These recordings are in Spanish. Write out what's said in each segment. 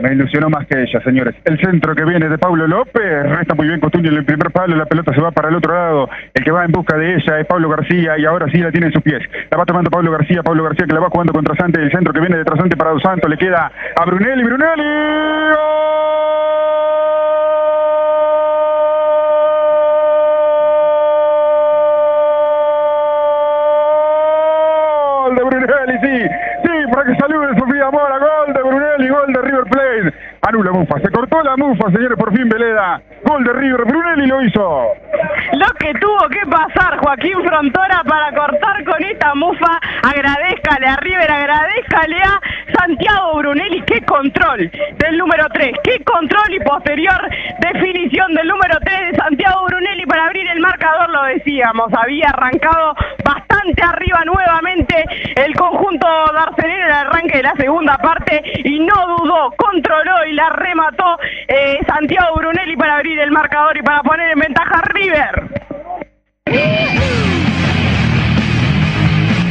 Me ilusionó más que ella, señores. El centro que viene de Pablo López, resta muy bien Cotuño en el primer palo, la pelota se va para el otro lado. El que va en busca de ella es Pablo García y ahora sí la tiene en sus pies. La va tomando Pablo García, Pablo García que la va jugando contra Sante, el centro que viene de Trasante para Dos Santos, le queda a Brunelli, Brunelli. ¡Gol de Brunelli, sí! Sí, para que salude Sofía Mora, gol de Brunelli, gol de River Anula Mufa, se cortó la Mufa, señores, por fin Veleda. Gol de River, Brunelli lo hizo. Lo que tuvo que pasar Joaquín Frontora para cortar con esta mufa, agradezcale a River, agradezcale a Santiago Brunelli, qué control del número 3, qué control y posterior definición del número 3 de Santiago Brunelli para abrir el marcador, lo decíamos, había arrancado bastante arriba nuevamente el conjunto de Arsenal en el arranque de la segunda parte y no dudó, controló y la remató eh, Santiago Brunelli para abrir el marcador y para poner en ventaja River.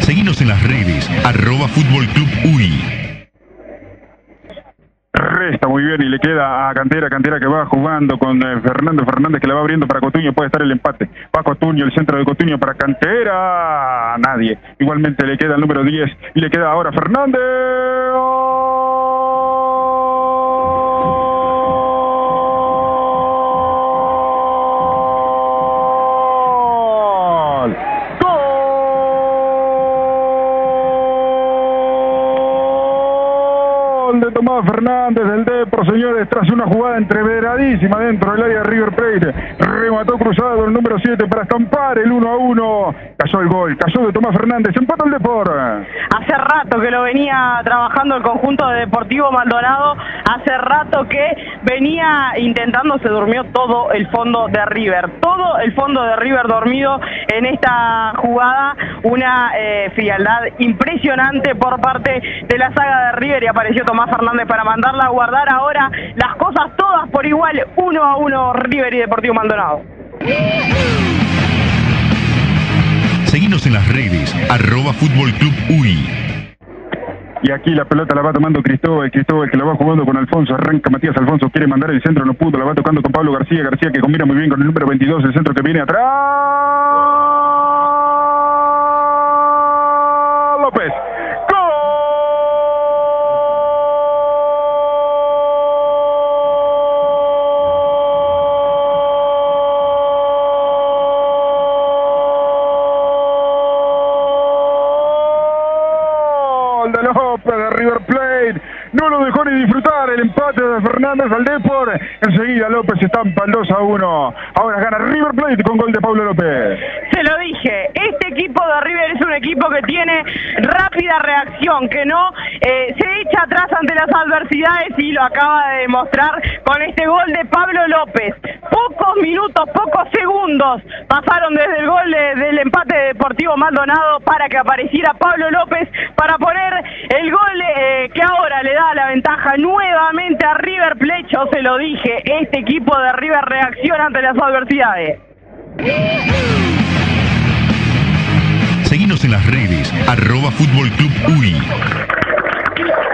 Seguinos en las redes, arroba Fútbol Club UI. Resta muy bien y le queda a Cantera, Cantera que va jugando con eh, Fernando Fernández que le va abriendo para Cotuño, puede estar el empate. Va Cotuño, el centro de Cotuño para Cantera, nadie. Igualmente le queda el número 10 y le queda ahora Fernández. ¡Gol! De Tomás Fernández del Depro, señores, tras una jugada entreveradísima dentro del área de River Plate. Remató cruzado el número 7 para estampar el 1 a 1. Cayó el gol, cayó de Tomás Fernández, empata el Depor. Hace rato que lo venía trabajando el conjunto de Deportivo Maldonado, hace rato que venía intentando, se durmió todo el fondo de River, todo el fondo de River dormido en esta jugada, una eh, frialdad impresionante por parte de la saga de River y apareció Tomás Fernández para mandarla a guardar ahora las cosas todas por igual, uno a uno River y Deportivo Maldonado. Seguinos en las redes, arroba Fútbol Club UI. Y aquí la pelota la va tomando Cristóbal, Cristóbal que la va jugando con Alfonso, arranca Matías Alfonso, quiere mandar el centro, no pudo, la va tocando con Pablo García, García que combina muy bien con el número 22, el centro que viene atrás. López. River Plate. No lo dejó ni disfrutar el empate de Fernández al Depor. Enseguida López estampa el 2 a 1. Ahora gana River Plate con gol de Pablo López. Se lo dije, este equipo de River es un equipo que tiene rápida reacción, que no eh, se echa atrás ante las adversidades y lo acaba de demostrar con este gol de Pablo López. Pocos minutos, pocos segundos pasaron desde el gol de- del empate Maldonado para que apareciera Pablo López para poner el gol eh, que ahora le da la ventaja nuevamente a River Plate. Yo se lo dije, este equipo de River reacciona ante las adversidades. Seguinos en las redes, arroba Fútbol Club UI.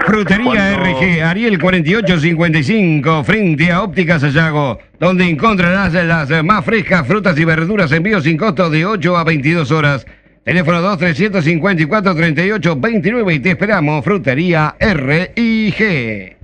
Frutería Cuando- RG Ariel 4855 frente a Óptica Sayago, donde encontrarás las más frescas frutas y verduras envío sin costo de 8 a 22 horas. Teléfono 2 354 38 29 y te esperamos Frutería RIG.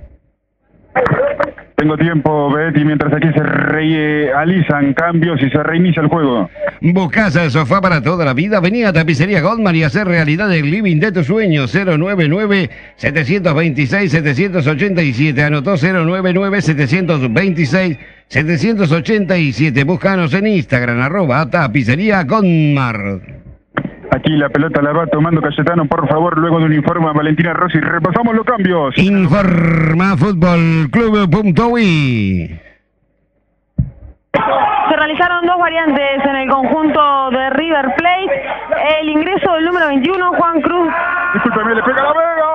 Tengo tiempo, Betty, mientras aquí se realizan cambios y se reinicia el juego. Buscas el sofá para toda la vida. Vení a Tapicería Goldman y hacer realidad el living de tus sueños. 099-726-787. Anotó 099-726-787. Búscanos en Instagram, arroba Tapicería Goldmar. Aquí la pelota la va tomando Cayetano, por favor, luego de un informe a Valentina Rossi. Repasamos los cambios. Informa Fútbol Club.uy. Se realizaron dos variantes en el conjunto de River Plate. El ingreso del número 21, Juan Cruz. Discúlpeme, le pega la Vega.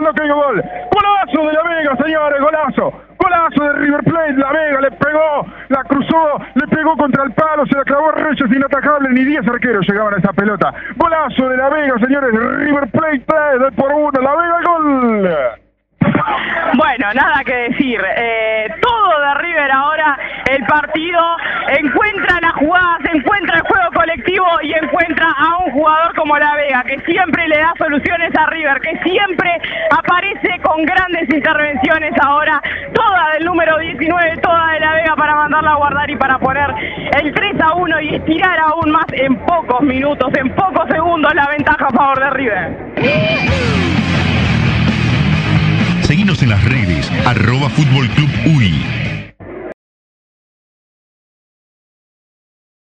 No cayó gol. Golazo de la Vega, señores, golazo. Golazo de River Plate. La Vega le pegó la cruzó, le pegó contra el palo, se la clavó Reyes inatajable, ni 10 arqueros llegaban a esa pelota. Golazo de La Vega, señores, River Plate 3, por uno, La Vega gol. Bueno, nada que decir. Eh, todo de River ahora, el partido encuentra las jugadas, encuentra el juego colectivo y encuentra a un jugador como La Vega, que siempre le da soluciones a River, que siempre aparece con grandes intervenciones ahora, 29 toda de la Vega para mandarla a guardar y para poner el 3 a 1 y estirar aún más en pocos minutos, en pocos segundos la ventaja a favor de River. Seguimos en las redes, arroba Fútbol Club